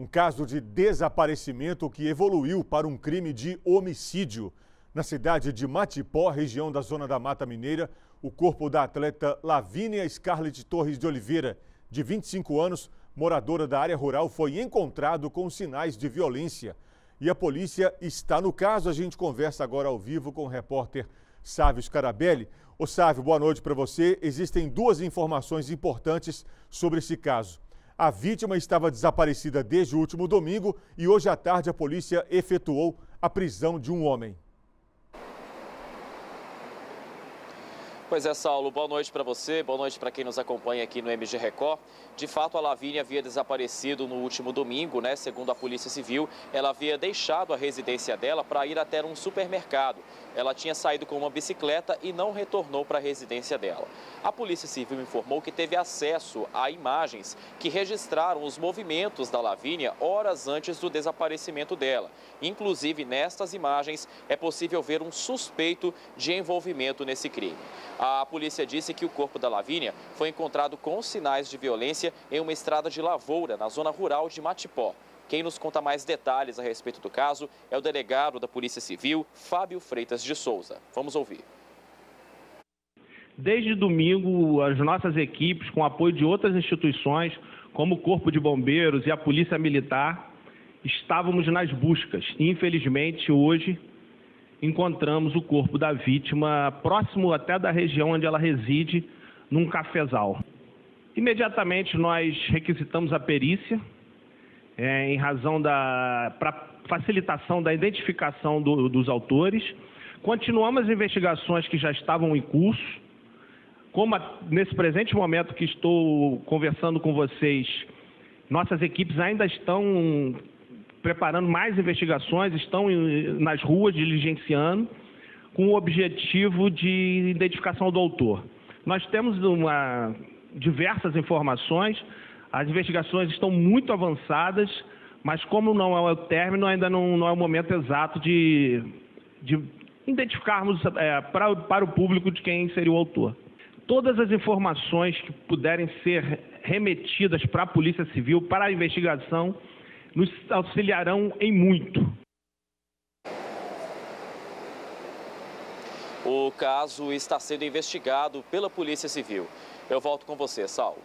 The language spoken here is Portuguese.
Um caso de desaparecimento que evoluiu para um crime de homicídio. Na cidade de Matipó, região da Zona da Mata Mineira, o corpo da atleta Lavínia Scarlett Torres de Oliveira, de 25 anos, moradora da área rural, foi encontrado com sinais de violência. E a polícia está no caso. A gente conversa agora ao vivo com o repórter Sávio Scarabelli. Ô Sávio, boa noite para você. Existem duas informações importantes sobre esse caso. A vítima estava desaparecida desde o último domingo e hoje à tarde a polícia efetuou a prisão de um homem. Pois é, Saulo, boa noite para você, boa noite para quem nos acompanha aqui no MG Record. De fato, a Lavínia havia desaparecido no último domingo, né? Segundo a Polícia Civil, ela havia deixado a residência dela para ir até um supermercado. Ela tinha saído com uma bicicleta e não retornou para a residência dela. A Polícia Civil informou que teve acesso a imagens que registraram os movimentos da Lavínia horas antes do desaparecimento dela. Inclusive, nestas imagens, é possível ver um suspeito de envolvimento nesse crime. A polícia disse que o corpo da Lavínia foi encontrado com sinais de violência em uma estrada de lavoura na zona rural de Matipó. Quem nos conta mais detalhes a respeito do caso é o delegado da Polícia Civil, Fábio Freitas de Souza. Vamos ouvir. Desde domingo, as nossas equipes, com apoio de outras instituições, como o Corpo de Bombeiros e a Polícia Militar, estávamos nas buscas. Infelizmente, hoje, encontramos o corpo da vítima próximo até da região onde ela reside, num cafezal. Imediatamente nós requisitamos a perícia, é, em razão da facilitação da identificação do, dos autores. Continuamos as investigações que já estavam em curso. Como a, nesse presente momento que estou conversando com vocês, nossas equipes ainda estão preparando mais investigações, estão nas ruas diligenciando, com o objetivo de identificação do autor. Nós temos uma, diversas informações, as investigações estão muito avançadas, mas como não é o término, ainda não, não é o momento exato de, de identificarmos é, para, para o público de quem seria o autor. Todas as informações que puderem ser remetidas para a Polícia Civil, para a investigação, nos auxiliarão em muito. O caso está sendo investigado pela Polícia Civil. Eu volto com você, Sal.